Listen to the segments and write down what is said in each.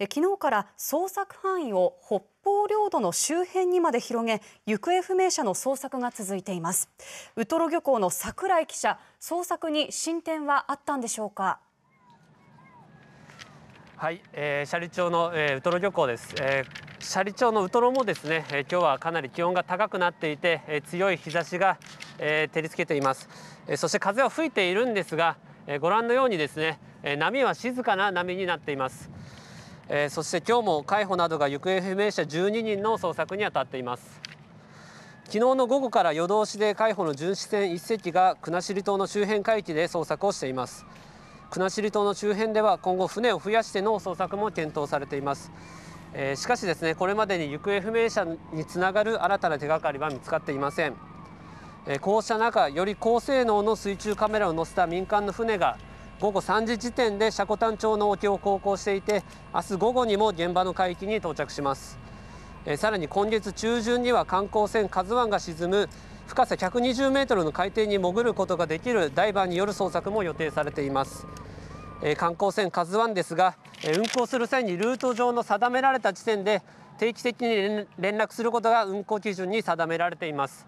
昨日から捜索範囲を北方領土の周辺にまで広げ行方不明者の捜索が続いています。ウトロ漁港の櫻井記者捜索に進展はあったんでしょうか？はい、えー、斜里町の、えー、ウトロ漁港です、えー、斜里町のウトロもですね、えー、今日はかなり気温が高くなっていて、えー、強い日差しが、えー、照りつけています、えー、そして風は吹いているんですが、えー、ご覧のようにですね、えー、波は静かな波になっています、えー、そして今日も海保などが行方不明者12人の捜索に当たっています。昨日の午後から夜通しで海保の巡視船1隻が国後島の周辺海域で捜索をしています。国後島の周辺では今後船を増やしての捜索も検討されています、えー、しかしですねこれまでに行方不明者につながる新たな手がかりは見つかっていません、えー、こうした中より高性能の水中カメラを載せた民間の船が午後3時時点で積丹町の沖を航行していて明日午後にも現場の海域に到着しますえさらに今月中旬には観光船「カズワンが沈む深さ120メートルの海底に潜ることができるダイバーによる捜索も予定されています。え観光船「カズワンですが、え運航する際にルート上の定められた時点で定期的に連絡することが運航基準に定められています。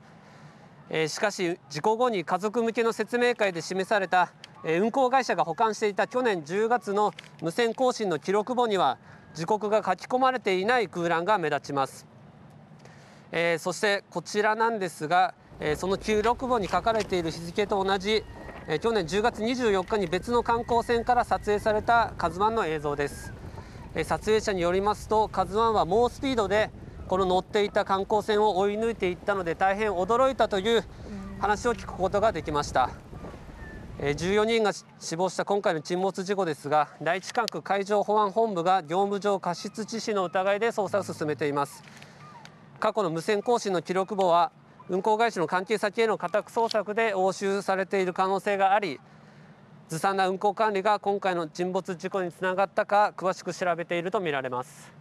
えしかし事故後に家族向けの説明会で示された運航会社が保管していた去年10月の無線更新の記録簿には時刻が書き込まれていない空欄が目立ちます、えー、そしてこちらなんですがえその記録簿に書かれている日付と同じ、え去年10月24日に別の観光船から撮影された「カズワンの映像です、え撮影者によりますと「カズワンは猛スピードでこの乗っていた観光船を追い抜いていったので大変驚いたという話を聞くことができました。14人が死亡した今回の沈没事故ですが第一管区海上保安本部が業務上過失致死の疑いで捜査を進めています過去の無線更新の記録簿は運航会社の関係先への家宅捜索で押収されている可能性がありずさんな運航管理が今回の沈没事故につながったか詳しく調べているとみられます。